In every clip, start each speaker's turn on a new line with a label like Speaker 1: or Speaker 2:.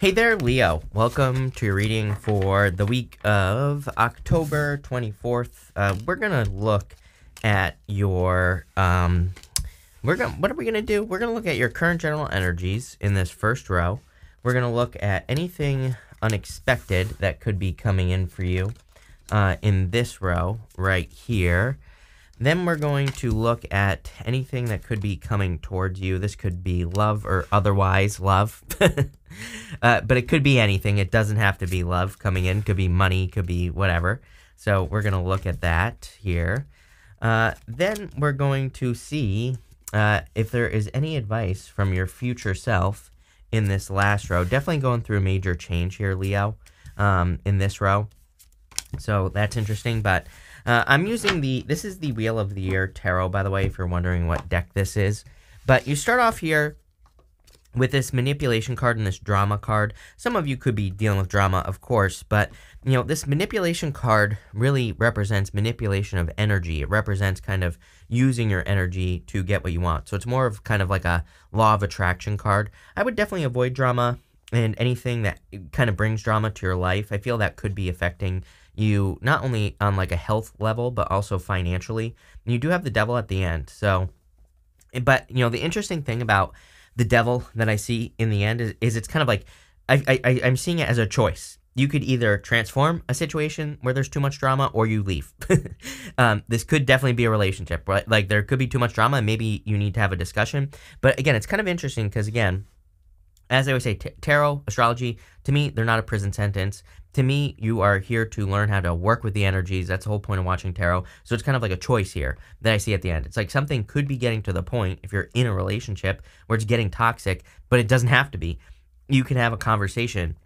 Speaker 1: Hey there, Leo. Welcome to your reading for the week of October 24th. Uh, we're going to look at your um we're to what are we going to do? We're going to look at your current general energies in this first row. We're going to look at anything unexpected that could be coming in for you uh, in this row right here. Then we're going to look at anything that could be coming towards you. This could be love or otherwise love. uh, but it could be anything. It doesn't have to be love coming in. Could be money, could be whatever. So we're going to look at that here. Uh, then we're going to see uh, if there is any advice from your future self in this last row. Definitely going through a major change here, Leo, um, in this row. So that's interesting, but uh, I'm using the, this is the Wheel of the Year Tarot, by the way, if you're wondering what deck this is. But you start off here with this manipulation card and this drama card. Some of you could be dealing with drama, of course, but, you know, this manipulation card really represents manipulation of energy. It represents kind of using your energy to get what you want. So it's more of kind of like a law of attraction card. I would definitely avoid drama and anything that kind of brings drama to your life. I feel that could be affecting you not only on like a health level but also financially. You do have the devil at the end. So but you know the interesting thing about the devil that I see in the end is, is it's kind of like I, I I'm seeing it as a choice. You could either transform a situation where there's too much drama or you leave. um, this could definitely be a relationship, right? Like there could be too much drama and maybe you need to have a discussion. But again, it's kind of interesting because again, as I always say, tarot, astrology, to me, they're not a prison sentence. To me, you are here to learn how to work with the energies. That's the whole point of watching tarot. So it's kind of like a choice here that I see at the end. It's like something could be getting to the point, if you're in a relationship where it's getting toxic, but it doesn't have to be. You can have a conversation.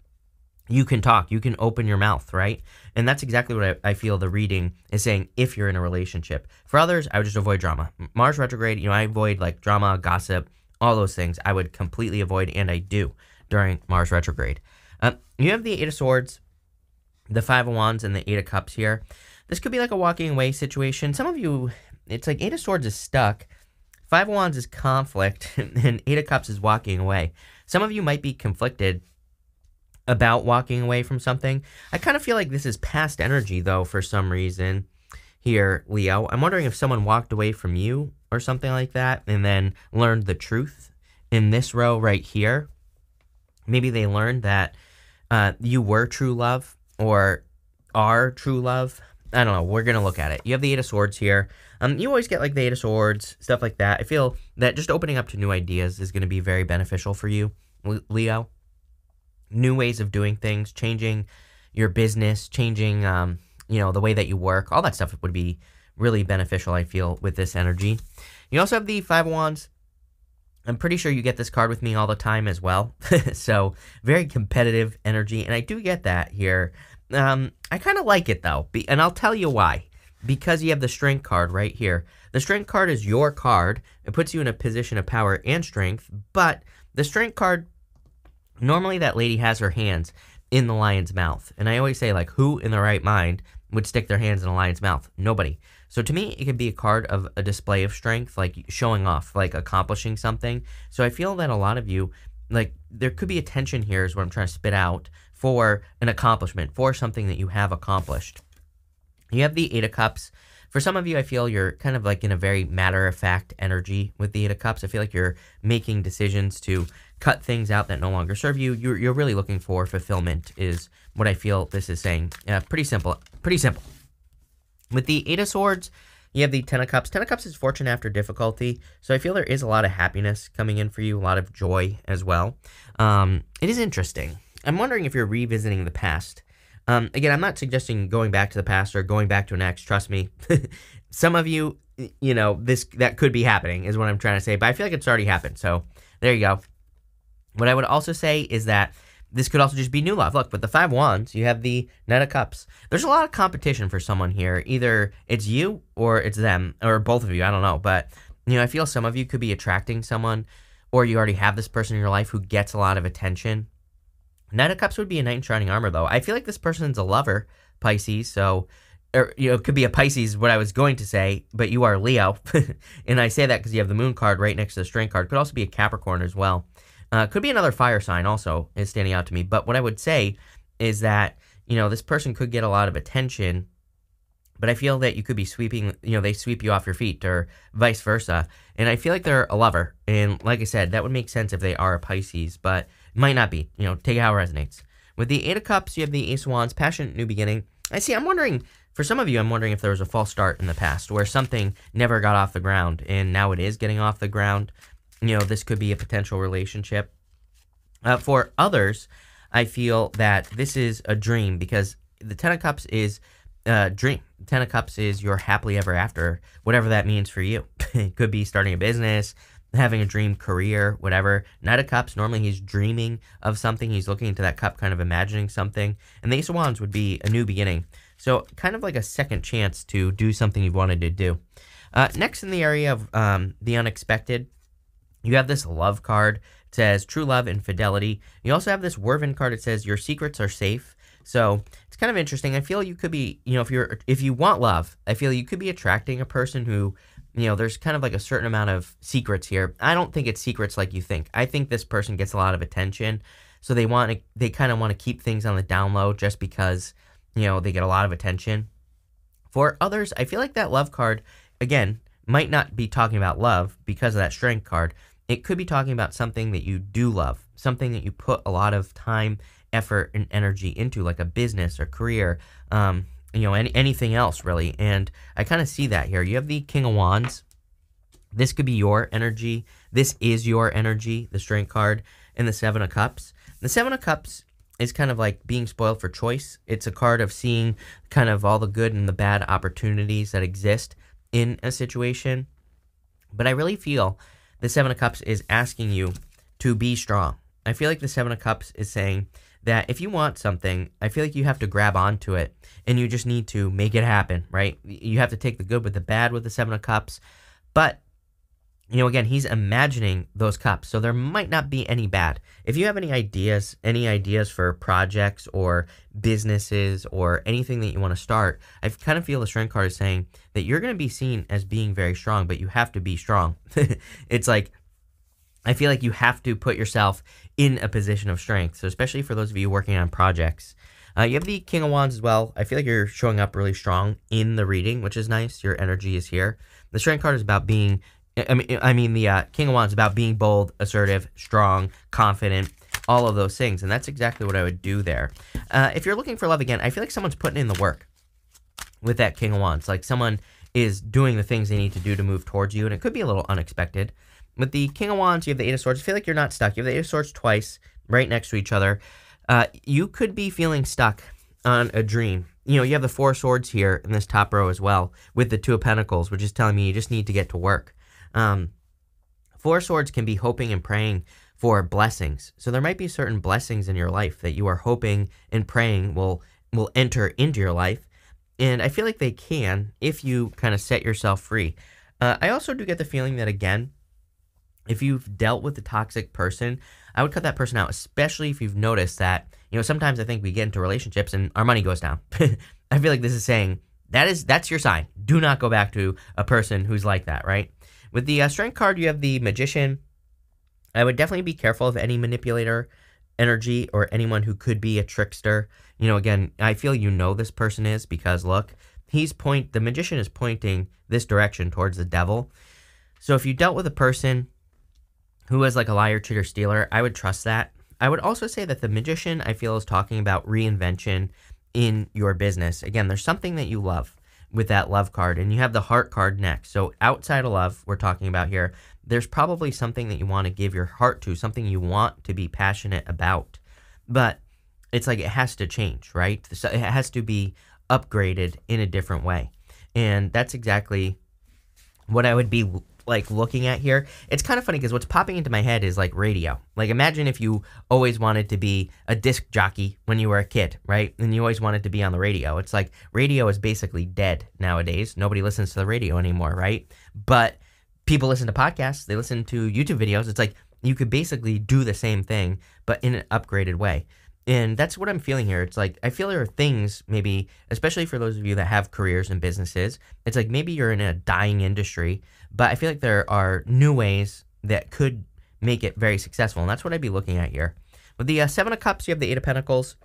Speaker 1: You can talk. You can open your mouth, right? And that's exactly what I, I feel the reading is saying if you're in a relationship. For others, I would just avoid drama. Mars retrograde, you know, I avoid like drama, gossip, all those things I would completely avoid, and I do during Mars retrograde. Uh, you have the Eight of Swords, the Five of Wands, and the Eight of Cups here. This could be like a walking away situation. Some of you, it's like Eight of Swords is stuck, Five of Wands is conflict, and Eight of Cups is walking away. Some of you might be conflicted about walking away from something. I kind of feel like this is past energy, though, for some reason here, Leo. I'm wondering if someone walked away from you or something like that and then learned the truth in this row right here. Maybe they learned that uh, you were true love or are true love. I don't know. We're to look at it. You have the Eight of Swords here. Um, you always get like the Eight of Swords, stuff like that. I feel that just opening up to new ideas is to be very beneficial for you, Leo. New ways of doing things, changing your business, changing, um, you know, the way that you work. All that stuff would be really beneficial, I feel, with this energy. You also have the Five of Wands. I'm pretty sure you get this card with me all the time as well. so, very competitive energy, and I do get that here. Um, I kind of like it, though, and I'll tell you why. Because you have the Strength card right here. The Strength card is your card. It puts you in a position of power and strength, but the Strength card, normally that lady has her hands in the lion's mouth. And I always say, like, who in the right mind would stick their hands in a lion's mouth? Nobody. So to me, it could be a card of a display of strength, like showing off, like accomplishing something. So I feel that a lot of you, like, there could be a tension here, is what I'm trying to spit out, for an accomplishment, for something that you have accomplished. You have the Eight of Cups. For some of you, I feel you're kind of like in a very matter of fact energy with the Eight of Cups. I feel like you're making decisions to cut things out that no longer serve you. You're, you're really looking for fulfillment, is what I feel this is saying. Pretty simple. Pretty simple. With the Eight of Swords, you have the Ten of Cups. Ten of Cups is fortune after difficulty, so I feel there is a lot of happiness coming in for you, a lot of joy as well. Um, it is interesting. I'm wondering if you're revisiting the past. Um, again, I'm not suggesting going back to the past or going back to an ex. Trust me. Some of you, you know, this that could be happening is what I'm trying to say, but I feel like it's already happened. So there you go. What I would also say is that this could also just be new love. Look, with the five wands, you have the Knight of Cups. There's a lot of competition for someone here. Either it's you or it's them, or both of you. I don't know. But, you know, I feel some of you could be attracting someone, or you already have this person in your life who gets a lot of attention. Knight of Cups would be a knight in shining armor, though. I feel like this person's a lover, Pisces, so or you know, it could be a Pisces, what I was going to say, but you are Leo. and I say that because you have the moon card right next to the strength card. Could also be a Capricorn as well. Uh, could be another fire sign also is standing out to me. But what I would say is that, you know, this person could get a lot of attention, but I feel that you could be sweeping, you know, they sweep you off your feet or vice versa. And I feel like they're a lover. And like I said, that would make sense if they are a Pisces, but might not be. You know, take it how it resonates. With the Eight of Cups, you have the Ace of Wands, passionate new beginning. I see, I'm wondering, for some of you, I'm wondering if there was a false start in the past where something never got off the ground and now it is getting off the ground. You know, this could be a potential relationship. Uh, for others, I feel that this is a dream because the Ten of Cups is a dream. Ten of Cups is your happily ever after, whatever that means for you. it could be starting a business, having a dream career, whatever. Knight of Cups, normally he's dreaming of something. He's looking into that cup, kind of imagining something. And the Ace of Wands would be a new beginning. So, kind of like a second chance to do something you've wanted to do. Uh, next, in the area of um, the unexpected, you have this love card. It says true love and fidelity. You also have this Wervin card. It says your secrets are safe. So it's kind of interesting. I feel you could be, you know, if you're if you want love, I feel you could be attracting a person who you know, there's kind of like a certain amount of secrets here. I don't think it's secrets like you think. I think this person gets a lot of attention, so they want to, they kind of want to keep things on the down low just because, you know, they get a lot of attention. For others, I feel like that love card again might not be talking about love because of that strength card. It could be talking about something that you do love, something that you put a lot of time, effort, and energy into, like a business or career. Um, you know, any, anything else really. And I kind of see that here. You have the King of Wands. This could be your energy. This is your energy, the Strength card, and the Seven of Cups. The Seven of Cups is kind of like being spoiled for choice. It's a card of seeing kind of all the good and the bad opportunities that exist in a situation. But I really feel the Seven of Cups is asking you to be strong. I feel like the Seven of Cups is saying, that if you want something, I feel like you have to grab onto it and you just need to make it happen, right? You have to take the good with the bad with the Seven of Cups. But, you know, again, he's imagining those cups, so there might not be any bad. If you have any ideas, any ideas for projects or businesses or anything that you want to start, I kind of feel the strength card is saying that you're going to be seen as being very strong, but you have to be strong. it's like, I feel like you have to put yourself in a position of strength. So, especially for those of you working on projects, uh, you have the King of Wands as well. I feel like you're showing up really strong in the reading, which is nice. Your energy is here. The Strength card is about being. I mean, I mean the uh, King of Wands about being bold, assertive, strong, confident, all of those things, and that's exactly what I would do there. Uh, if you're looking for love again, I feel like someone's putting in the work with that King of Wands. Like someone is doing the things they need to do to move towards you, and it could be a little unexpected. With the King of Wands, you have the Eight of Swords. I feel like you're not stuck. You have the Eight of Swords twice, right next to each other. Uh, you could be feeling stuck on a dream. You know, you have the Four Swords here in this top row as well, with the Two of Pentacles, which is telling me you just need to get to work. Um, four Swords can be hoping and praying for blessings. So there might be certain blessings in your life that you are hoping and praying will will enter into your life. And I feel like they can if you kind of set yourself free. Uh, I also do get the feeling that, again, if you've dealt with a toxic person, I would cut that person out, especially if you've noticed that, you know, sometimes I think we get into relationships and our money goes down. I feel like this is saying that is that's your sign. Do not go back to a person who's like that, right? With the uh, strength card, you have the magician. I would definitely be careful of any manipulator energy or anyone who could be a trickster. You know, again, I feel you know this person is because look, he's point the magician is pointing this direction towards the devil. So if you dealt with a person who was like a liar, cheater, stealer, I would trust that. I would also say that the magician, I feel, is talking about reinvention in your business. Again, there's something that you love with that love card, and you have the heart card next. So, outside of love, we're talking about here, there's probably something that you want to give your heart to, something you want to be passionate about. But it's like it has to change, right? So it has to be upgraded in a different way. And that's exactly what I would be like looking at here, it's kind of funny because what's popping into my head is like radio. Like imagine if you always wanted to be a disc jockey when you were a kid, right? And you always wanted to be on the radio. It's like radio is basically dead nowadays. Nobody listens to the radio anymore, right? But people listen to podcasts, they listen to YouTube videos. It's like you could basically do the same thing but in an upgraded way. And that's what I'm feeling here. It's like I feel there are things maybe, especially for those of you that have careers and businesses. It's like maybe you're in a dying industry, but I feel like there are new ways that could make it very successful. And that's what I'd be looking at here. With the uh, Seven of Cups, you have the Eight of Pentacles.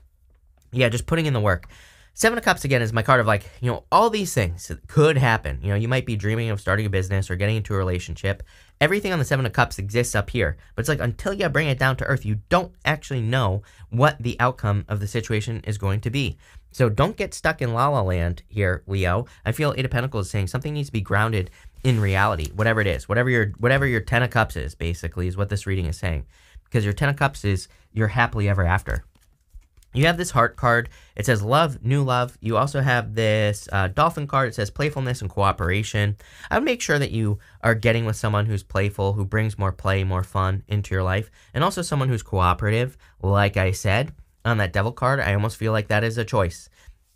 Speaker 1: Yeah, just putting in the work. Seven of Cups again is my card of like, you know, all these things could happen. You know, you might be dreaming of starting a business or getting into a relationship. Everything on the Seven of Cups exists up here. But it's like until you bring it down to earth, you don't actually know what the outcome of the situation is going to be. So don't get stuck in la la land here, Leo. I feel Eight of Pentacles is saying something needs to be grounded in reality, whatever it is, whatever your whatever your Ten of Cups is, basically, is what this reading is saying. Because your Ten of Cups is your happily ever after. You have this heart card. It says love, new love. You also have this uh, dolphin card. It says playfulness and cooperation. I would make sure that you are getting with someone who's playful, who brings more play, more fun into your life, and also someone who's cooperative. Like I said on that devil card, I almost feel like that is a choice.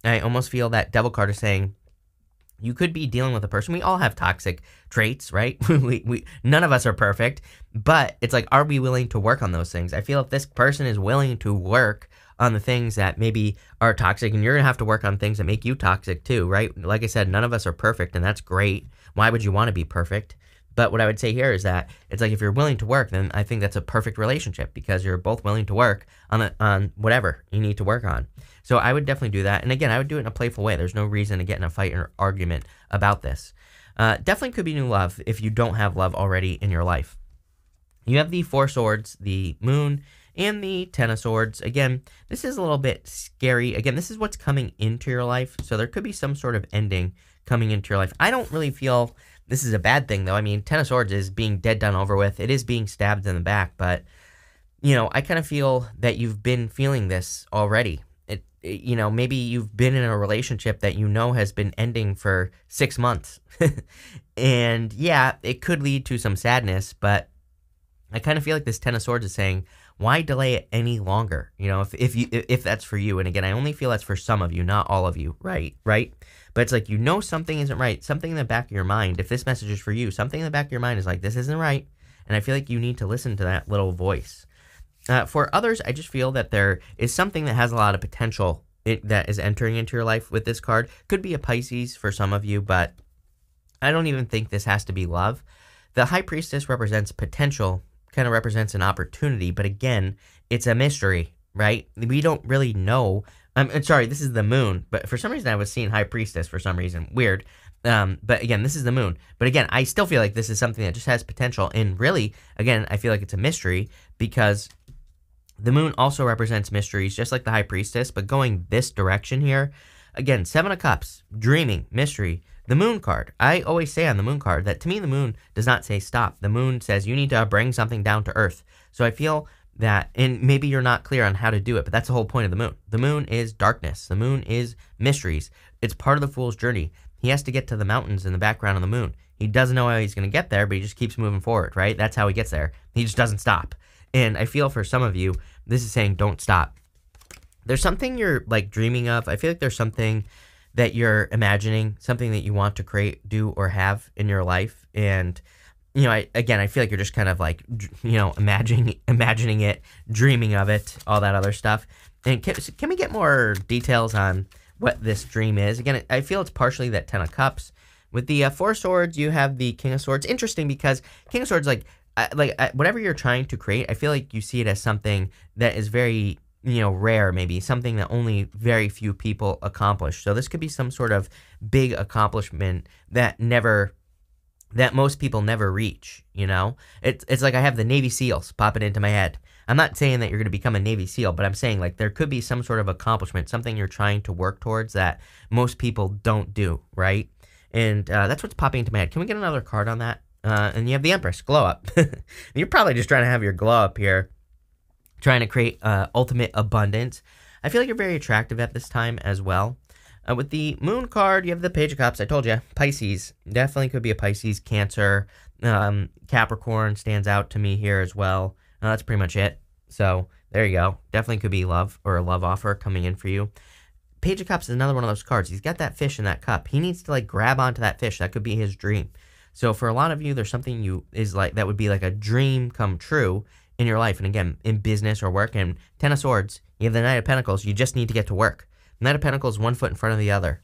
Speaker 1: I almost feel that devil card is saying, you could be dealing with a person. We all have toxic traits, right? we, we, none of us are perfect, but it's like, are we willing to work on those things? I feel if this person is willing to work on the things that maybe are toxic and you're going to have to work on things that make you toxic too, right? Like I said, none of us are perfect and that's great. Why would you want to be perfect? But what I would say here is that it's like if you're willing to work, then I think that's a perfect relationship because you're both willing to work on on whatever you need to work on. So I would definitely do that. And again, I would do it in a playful way. There's no reason to get in a fight or argument about this. Uh, definitely could be new love if you don't have love already in your life. You have the Four Swords, the Moon, and the Ten of Swords. Again, this is a little bit scary. Again, this is what's coming into your life, so there could be some sort of ending coming into your life. I don't really feel this is a bad thing, though. I mean, Ten of Swords is being dead done over with. It is being stabbed in the back, but, you know, I kind of feel that you've been feeling this already. It, it, you know, maybe you've been in a relationship that you know has been ending for six months. and yeah, it could lead to some sadness, but I kind of feel like this Ten of Swords is saying, why delay it any longer? You know, if if you if that's for you, and again, I only feel that's for some of you, not all of you, right? Right? But it's like you know something isn't right. Something in the back of your mind, if this message is for you, something in the back of your mind is like this isn't right, and I feel like you need to listen to that little voice. Uh, for others, I just feel that there is something that has a lot of potential it, that is entering into your life with this card. Could be a Pisces for some of you, but I don't even think this has to be love. The High Priestess represents potential kind of represents an opportunity, but again, it's a mystery, right? We don't really know. I'm, I'm sorry, this is the moon, but for some reason I was seeing High Priestess for some reason. Weird. Um, but again, this is the moon. But again, I still feel like this is something that just has potential. And really, again, I feel like it's a mystery because the moon also represents mysteries, just like the High Priestess, but going this direction here. Again, Seven of Cups, dreaming, mystery. The moon card. I always say on the moon card that to me the moon does not say stop. The moon says you need to bring something down to earth. So I feel that, and maybe you're not clear on how to do it, but that's the whole point of the moon. The moon is darkness. The moon is mysteries. It's part of the fool's journey. He has to get to the mountains in the background of the moon. He doesn't know how he's going to get there, but he just keeps moving forward, right? That's how he gets there. He just doesn't stop. And I feel for some of you, this is saying don't stop. There's something you're like dreaming of. I feel like there's something that you're imagining, something that you want to create, do, or have in your life. And, you know, I, again, I feel like you're just kind of like, you know, imagining, imagining it, dreaming of it, all that other stuff. And can, can we get more details on what this dream is? Again, I feel it's partially that Ten of Cups. With the uh, Four Swords, you have the King of Swords. Interesting because King of Swords, like, like whatever you're trying to create, I feel like you see it as something that is very you know, rare, maybe something that only very few people accomplish. So this could be some sort of big accomplishment that never, that most people never reach. You know, it's it's like I have the Navy SEALs popping into my head. I'm not saying that you're going to become a Navy SEAL, but I'm saying like there could be some sort of accomplishment, something you're trying to work towards that most people don't do, right? And uh, that's what's popping into my head. Can we get another card on that? Uh, and you have the Empress, glow up. you're probably just trying to have your glow up here trying to create uh, ultimate abundance. I feel like you're very attractive at this time as well. Uh, with the moon card, you have the page of cups. I told you, Pisces. Definitely could be a Pisces, Cancer, um, Capricorn stands out to me here as well. Uh, that's pretty much it. So there you go. Definitely could be love or a love offer coming in for you. Page of Cups is another one of those cards. He's got that fish in that cup. He needs to like grab onto that fish. That could be his dream. So for a lot of you, there's something you is like that would be like a dream come true, in your life. And again, in business or work. And Ten of Swords, you have the Knight of Pentacles. You just need to get to work. Knight of Pentacles, one foot in front of the other.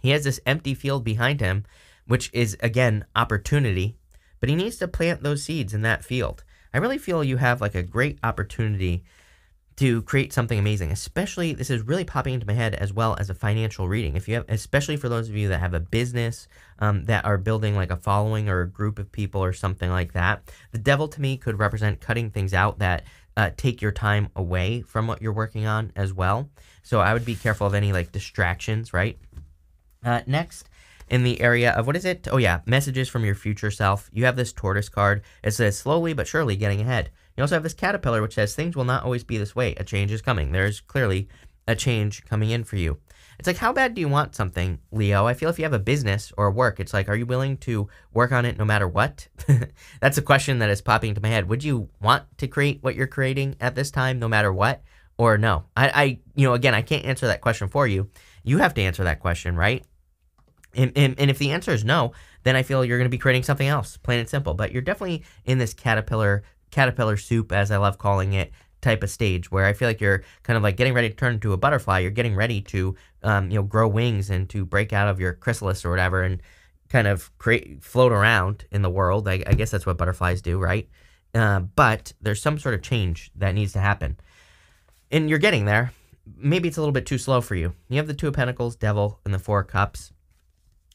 Speaker 1: He has this empty field behind him, which is, again, opportunity. But he needs to plant those seeds in that field. I really feel you have like a great opportunity to create something amazing. Especially, this is really popping into my head as well as a financial reading. If you have, especially for those of you that have a business um, that are building like a following or a group of people or something like that, the devil to me could represent cutting things out that uh, take your time away from what you're working on as well. So I would be careful of any like distractions, right? Uh, next, in the area of what is it? Oh, yeah, messages from your future self. You have this tortoise card. It says slowly but surely getting ahead. You also have this caterpillar, which says things will not always be this way. A change is coming. There's clearly a change coming in for you. It's like, how bad do you want something, Leo? I feel if you have a business or work, it's like, are you willing to work on it no matter what? That's a question that is popping into my head. Would you want to create what you're creating at this time no matter what? Or no? I, I you know, again, I can't answer that question for you. You have to answer that question, right? And, and, and if the answer is no, then I feel you're going to be creating something else, plain and simple. But you're definitely in this caterpillar caterpillar soup, as I love calling it, type of stage where I feel like you're kind of like getting ready to turn into a butterfly. You're getting ready to, um, you know, grow wings and to break out of your chrysalis or whatever and kind of create, float around in the world. I, I guess that's what butterflies do, right? Uh, but there's some sort of change that needs to happen. And you're getting there. Maybe it's a little bit too slow for you. You have the Two of Pentacles, Devil, and the Four of Cups.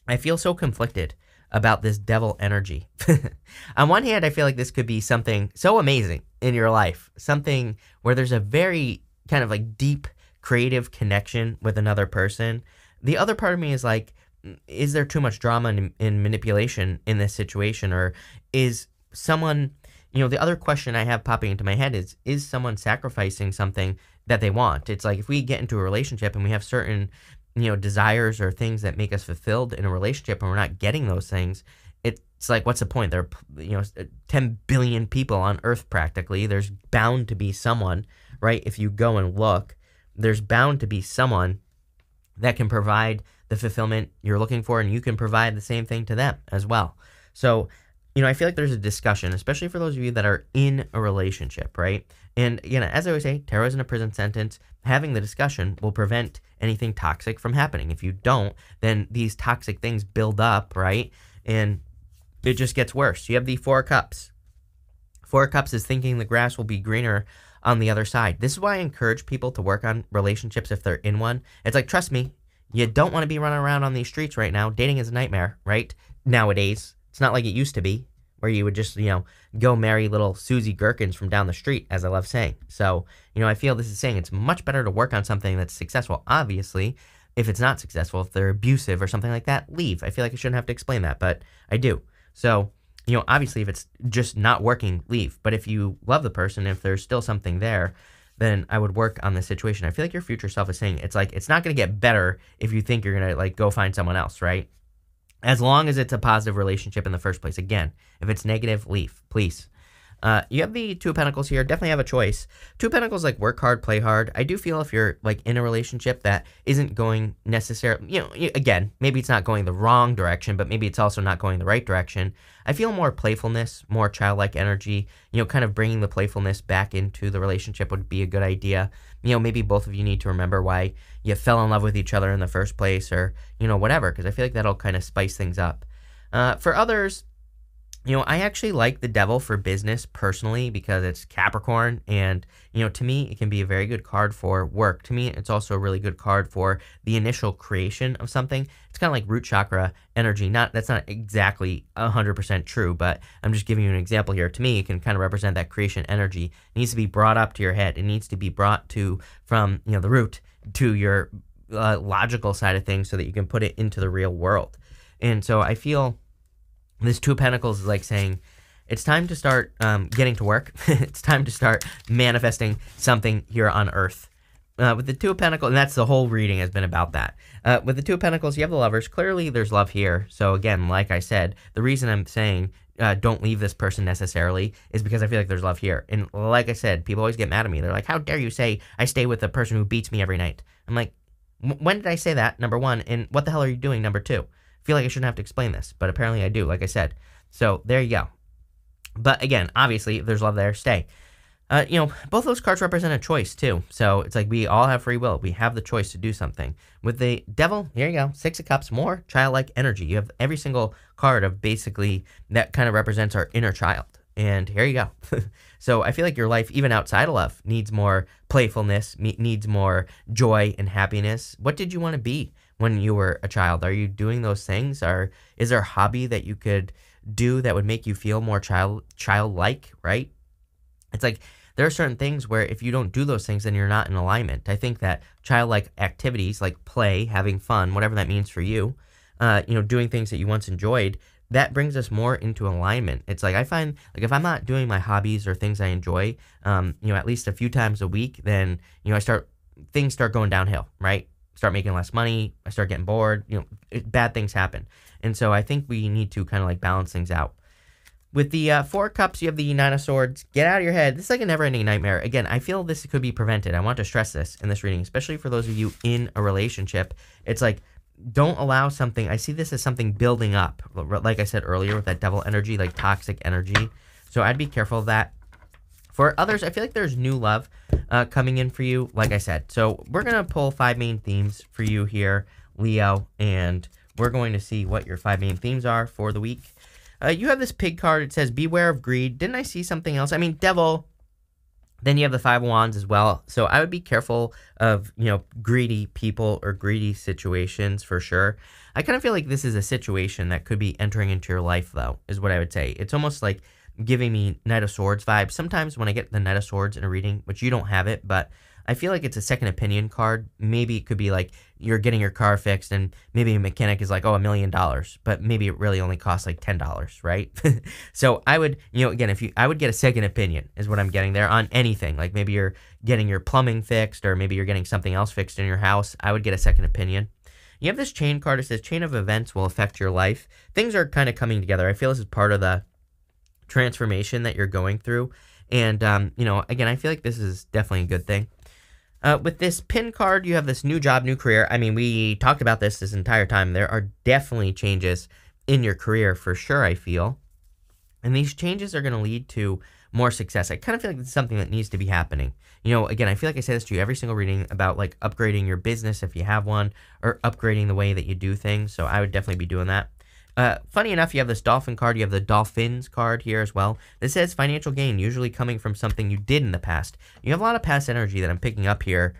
Speaker 1: I feel so conflicted about this devil energy. On one hand, I feel like this could be something so amazing in your life, something where there's a very kind of like deep creative connection with another person. The other part of me is like, is there too much drama and, and manipulation in this situation? Or is someone, you know, the other question I have popping into my head is, is someone sacrificing something that they want? It's like if we get into a relationship and we have certain you know desires or things that make us fulfilled in a relationship and we're not getting those things it's like what's the point there are you know 10 billion people on earth practically there's bound to be someone right if you go and look there's bound to be someone that can provide the fulfillment you're looking for and you can provide the same thing to them as well so you know, I feel like there's a discussion, especially for those of you that are in a relationship, right? And you know as I always say, tarot isn't a prison sentence. Having the discussion will prevent anything toxic from happening. If you don't, then these toxic things build up, right? And it just gets worse. You have the Four Cups. Four Cups is thinking the grass will be greener on the other side. This is why I encourage people to work on relationships if they're in one. It's like, trust me, you don't want to be running around on these streets right now. Dating is a nightmare, right? Nowadays. It's not like it used to be, where you would just, you know, go marry little Susie Gherkins from down the street, as I love saying. So, you know, I feel this is saying it's much better to work on something that's successful. Obviously, if it's not successful, if they're abusive or something like that, leave. I feel like I shouldn't have to explain that, but I do. So, you know, obviously, if it's just not working, leave. But if you love the person, if there's still something there, then I would work on the situation. I feel like your future self is saying it's like it's not going to get better if you think you're going to like go find someone else, right? As long as it's a positive relationship in the first place. Again, if it's negative, leave, please. Uh, you have the Two of Pentacles here. Definitely have a choice. Two of Pentacles, like work hard, play hard. I do feel if you're like in a relationship that isn't going necessarily, you know, again, maybe it's not going the wrong direction, but maybe it's also not going the right direction. I feel more playfulness, more childlike energy. You know, kind of bringing the playfulness back into the relationship would be a good idea. You know, maybe both of you need to remember why you fell in love with each other in the first place, or you know, whatever, because I feel like that'll kind of spice things up. Uh, for others, you know, I actually like the devil for business personally because it's Capricorn. And, you know, to me, it can be a very good card for work. To me, it's also a really good card for the initial creation of something. It's kind of like root chakra energy. Not That's not exactly 100% true, but I'm just giving you an example here. To me, it can kind of represent that creation energy. It needs to be brought up to your head. It needs to be brought to from, you know, the root to your uh, logical side of things so that you can put it into the real world. And so I feel this Two Pentacles is like saying, it's time to start um, getting to work. it's time to start manifesting something here on Earth. Uh, with the Two of Pentacles, and that's the whole reading has been about that. Uh, with the Two of Pentacles, you have the lovers. Clearly, there's love here. So, again, like I said, the reason I'm saying uh, don't leave this person necessarily is because I feel like there's love here. And like I said, people always get mad at me. They're like, how dare you say I stay with the person who beats me every night? I'm like, when did I say that? Number one. And what the hell are you doing? Number two feel like I shouldn't have to explain this, but apparently I do, like I said. So there you go. But again, obviously, if there's love there, stay. Uh, you know, both those cards represent a choice too. So it's like we all have free will. We have the choice to do something. With the devil, here you go, six of cups, more childlike energy. You have every single card of basically that kind of represents our inner child. And here you go. So I feel like your life, even outside of love, needs more playfulness, needs more joy and happiness. What did you want to be when you were a child? Are you doing those things? Or is there a hobby that you could do that would make you feel more child childlike, right? It's like there are certain things where if you don't do those things, then you're not in alignment. I think that childlike activities like play, having fun, whatever that means for you, uh, you know, doing things that you once enjoyed, that brings us more into alignment. It's like I find like if I'm not doing my hobbies or things I enjoy, um, you know, at least a few times a week, then you know I start things start going downhill, right? Start making less money. I start getting bored. You know, it, bad things happen, and so I think we need to kind of like balance things out. With the uh, four cups, you have the nine of swords. Get out of your head. This is like a never-ending nightmare. Again, I feel this could be prevented. I want to stress this in this reading, especially for those of you in a relationship. It's like don't allow something. I see this as something building up. Like I said earlier, with that devil energy, like toxic energy. So I'd be careful of that. For others, I feel like there's new love uh, coming in for you. Like I said, so we're gonna pull five main themes for you here, Leo, and we're going to see what your five main themes are for the week. Uh, you have this pig card. It says, "Beware of greed." Didn't I see something else? I mean, devil then you have the five wands as well. So I would be careful of, you know, greedy people or greedy situations for sure. I kind of feel like this is a situation that could be entering into your life though, is what I would say. It's almost like giving me Knight of Swords vibes. Sometimes when I get the Knight of Swords in a reading, which you don't have it, but I feel like it's a second opinion card. Maybe it could be like you're getting your car fixed and maybe a mechanic is like, oh, a million dollars, but maybe it really only costs like $10, right? so I would, you know, again, if you, I would get a second opinion is what I'm getting there on anything. Like maybe you're getting your plumbing fixed or maybe you're getting something else fixed in your house. I would get a second opinion. You have this chain card. It says chain of events will affect your life. Things are kind of coming together. I feel this is part of the transformation that you're going through. And, um, you know, again, I feel like this is definitely a good thing. Uh, with this pin card, you have this new job, new career. I mean, we talked about this this entire time. There are definitely changes in your career for sure, I feel. And these changes are going to lead to more success. I kind of feel like it's something that needs to be happening. You know, again, I feel like I say this to you every single reading about like upgrading your business if you have one or upgrading the way that you do things. So I would definitely be doing that. Uh, funny enough, you have this dolphin card. You have the dolphins card here as well. This says financial gain, usually coming from something you did in the past. You have a lot of past energy that I'm picking up here,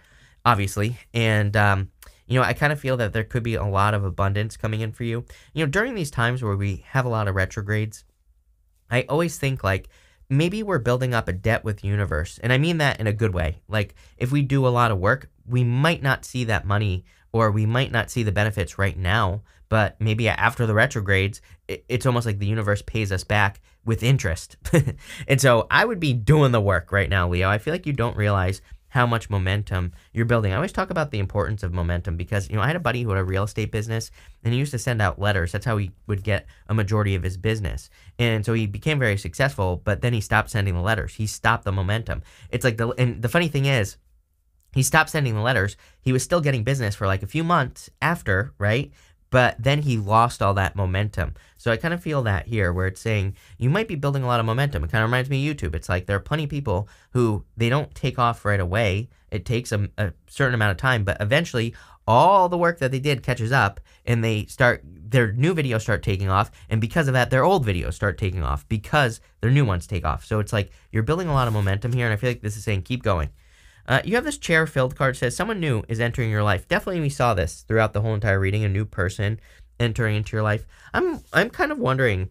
Speaker 1: obviously. And, um, you know, I kind of feel that there could be a lot of abundance coming in for you. You know, during these times where we have a lot of retrogrades, I always think like maybe we're building up a debt with the universe. And I mean that in a good way. Like, if we do a lot of work, we might not see that money or we might not see the benefits right now, but maybe after the retrogrades, it's almost like the universe pays us back with interest. and so I would be doing the work right now, Leo. I feel like you don't realize how much momentum you're building. I always talk about the importance of momentum because, you know, I had a buddy who had a real estate business and he used to send out letters. That's how he would get a majority of his business. And so he became very successful, but then he stopped sending the letters. He stopped the momentum. It's like the, and the funny thing is, he stopped sending the letters. He was still getting business for like a few months after, right? But then he lost all that momentum. So I kind of feel that here, where it's saying you might be building a lot of momentum. It kind of reminds me of YouTube. It's like there are plenty of people who they don't take off right away. It takes a, a certain amount of time, but eventually all the work that they did catches up and they start their new videos start taking off and because of that their old videos start taking off because their new ones take off so it's like you're building a lot of momentum here and i feel like this is saying keep going uh, you have this chair filled card says someone new is entering your life. Definitely, we saw this throughout the whole entire reading. A new person entering into your life. I'm I'm kind of wondering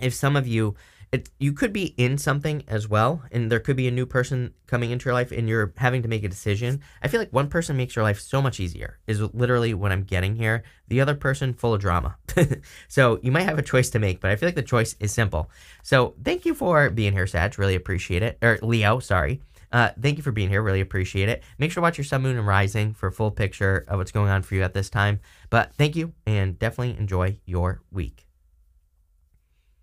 Speaker 1: if some of you it you could be in something as well, and there could be a new person coming into your life, and you're having to make a decision. I feel like one person makes your life so much easier. Is literally what I'm getting here. The other person full of drama. so you might have a choice to make, but I feel like the choice is simple. So thank you for being here, Sag. Really appreciate it. Or Leo, sorry. Uh, thank you for being here. Really appreciate it. Make sure to watch your sun, moon, and rising for a full picture of what's going on for you at this time. But thank you and definitely enjoy your week.